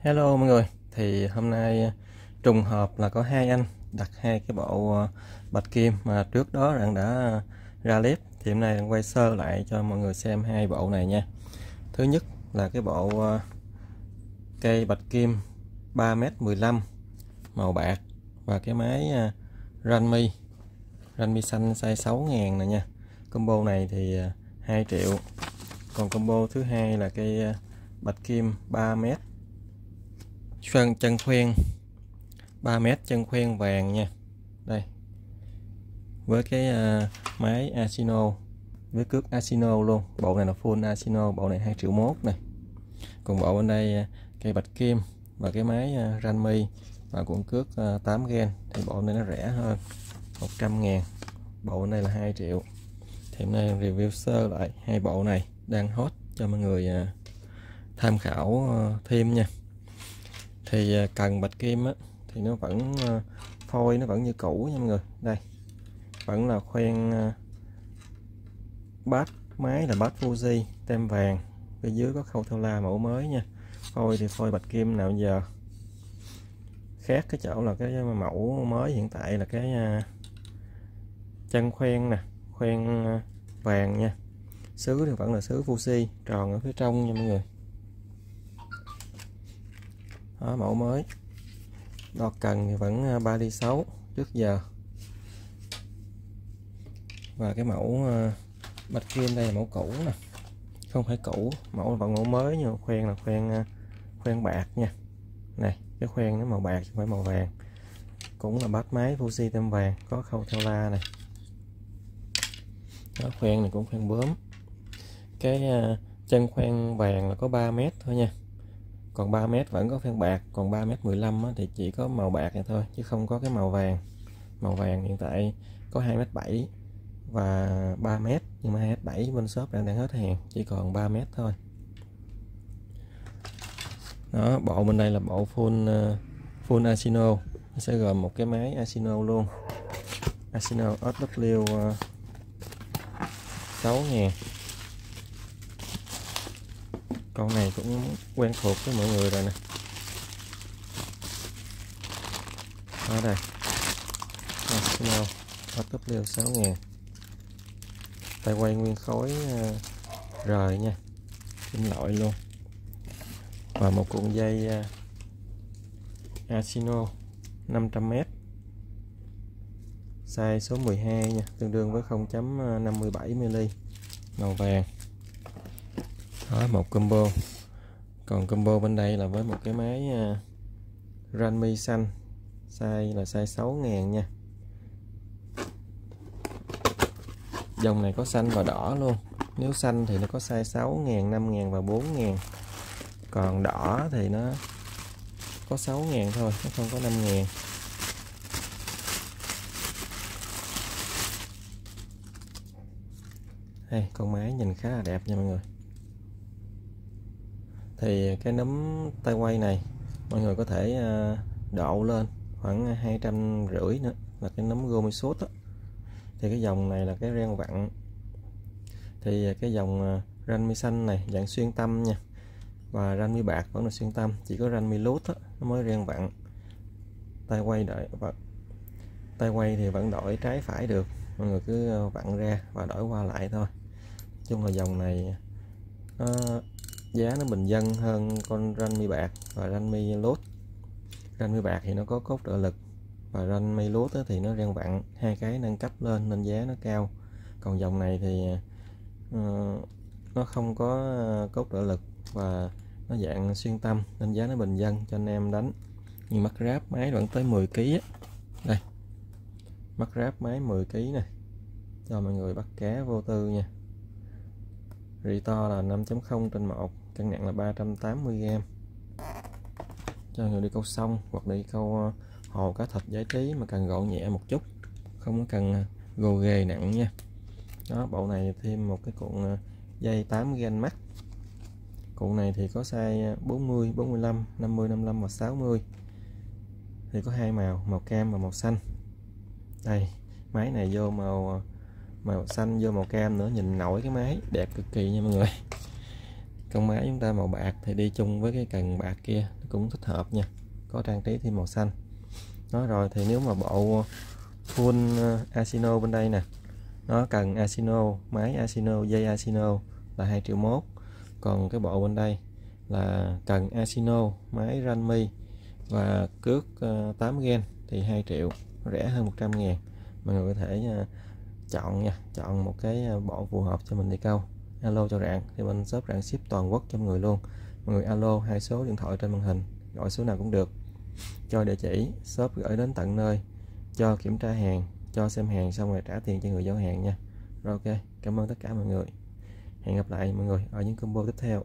Hello mọi người, thì hôm nay ờ, trùng hợp là có hai anh đặt hai cái bộ ờ, bạch kim mà trước đó rằng đã ờ, ra clip thì hôm nay đang quay sơ lại cho mọi người xem hai bộ này nha. Thứ nhất là cái bộ cây bạch kim 3m15 màu bạc và cái máy Ranmi Ranmi xanh size 6000 này nha. Combo này thì 2 triệu. Còn combo thứ hai là cây bạch kim 3m phân chân khoen 3 mét chân khoen vàng nha. Đây. Với cái uh, máy Asino với cước Asino luôn. Bộ này là full Asino bộ này 2 triệu mốt này còn bộ bên đây uh, cây bạch kim và cái máy uh, Ranmi và cuộn cước uh, 8 gen thì bộ này nó rẻ hơn 100 ngàn. Bộ này là 2 triệu. Thì hôm nay review sơ lại hai bộ này đang hot cho mọi người uh, tham khảo uh, thêm nha thì à, cần bạch kim á, thì nó vẫn à, phôi nó vẫn như cũ nha mọi người. Đây vẫn là khoen à, bát máy là bát Fuji tem vàng. Bên dưới có khâu theo la mẫu mới nha. Phôi thì phôi bạch kim nào giờ khác cái chỗ là cái mẫu mới hiện tại là cái chân khoen nè khoen vàng nha. Sứ thì vẫn là sứ Fuji tròn ở phía trong nha mọi người đó, mẫu mới. Đo cần thì vẫn à, 3 ly 6 trước giờ. Và cái mẫu à, bạch kim đây là mẫu cũ nè. Không phải cũ mẫu vẫn mẫu mới nhưng khoen là khoen à, khoen bạc nha. Này cái khoen nó màu bạc không phải màu vàng. Cũng là bát máy Fuji tem vàng có khâu theo la này. Đó, khoen này cũng khoen bướm. Cái chân khoen vàng là có 3 mét thôi nha còn 3 mét vẫn có phen bạc còn 3 mét 15 thì chỉ có màu bạc này thôi chứ không có cái màu vàng. Màu vàng hiện tại có 2 mét 7 và 3 mét nhưng mà 2 mét 7 bên shop đang đang hết hàng chỉ còn 3 mét thôi. Đó bộ bên đây là bộ full ờ, full Asino. Nó sẽ gồm một cái máy Asino luôn. Asino SW uh, 6 ngàn. Con này cũng quen thuộc với mọi người rồi nè. Ở đây. Arsenal ở cấp liều 6 ngàn. Tay quay nguyên khối ờ, rời nha. Kim loại luôn. Và một cuộn dây ờ, Asino 500m size số 12 nha, tương đương với 0.57mm ờ, màu vàng. Đó, một combo còn combo bên đây là với một cái máy à, Ranmi xanh size là size 6000 nha. Dòng này có xanh và đỏ luôn. Nếu xanh thì nó có size 6000 5000 và 4000 còn đỏ thì nó có 6000 thôi nó không có 5000 Hey, con máy nhìn khá là đẹp nha mọi người thì cái nấm tay quay này mọi người có thể ờ, độ lên khoảng hai trăm rưỡi nữa là cái nấm gomisốt thì cái dòng này là cái ren vặn. Thì cái dòng à, ranmi xanh này dạng xuyên tâm nha và ranmi bạc vẫn là xuyên tâm chỉ có ranmi lút nó mới ren vặn. Tay quay đợi và tay quay thì vẫn đổi trái phải được mọi người cứ ờ, vặn ra và đổi qua lại thôi. Chung là dòng này nó giá nó bình dân hơn con ranh mi bạc và ranh mi lốt. Ranh mi bạc thì nó có cốt trợ lực và ranh mi lốt thì nó răng vặn hai cái nâng cấp lên nên giá nó cao. Còn dòng này thì uh, nó không có ờ, cốt trợ lực và nó dạng xuyên tâm nên giá nó bình dân cho anh em đánh. Nhưng mắt ráp máy vẫn tới 10 kg á. Đây mắt ráp máy 10 kg này cho mọi người bắt cá vô tư nha. Rì to là 5.0 trên 1 cân nặng là 380g cho người đi câu sông hoặc đi câu ờ, hồ cá thịt giải trí mà cần gọn nhẹ một chút, không cần ờ, gồ ghề nặng nha. Đó, bộ này thêm một cái cuộn ờ, dây 8 gen mắt. Cuộn này thì có size 40 45 50 55 và 60 thì có hai màu màu cam và màu xanh. Đây, máy này vô màu màu xanh, vô màu cam nữa, nhìn nổi cái máy, đẹp cực kỳ nha mọi người con máy chúng ta màu bạc thì đi chung với cái cần bạc kia cũng thích hợp nha. Có trang trí thêm màu xanh. Nói rồi thì nếu mà bộ full uh, Asino bên đây nè. Nó cần Asino, máy Asino, dây Asino là 2 triệu mốt. Còn cái bộ bên đây là cần Asino, máy Ranmi và cước uh, 8 gen thì 2 triệu, rẻ hơn 100 ngàn. Mọi người có thể uh, chọn nha, chọn một cái bộ phù hợp cho mình đi câu alo cho rạng. Thì bên shop rạng ship toàn quốc cho mọi người luôn. Mọi người alo hai số điện thoại trên màn hình. Gọi số nào cũng được. Cho địa chỉ, shop gửi đến tận nơi. Cho kiểm tra hàng, cho xem hàng xong rồi trả tiền cho người giao hàng nha. Rồi ok, cảm ơn tất cả mọi người. Hẹn gặp lại mọi người ở những combo tiếp theo.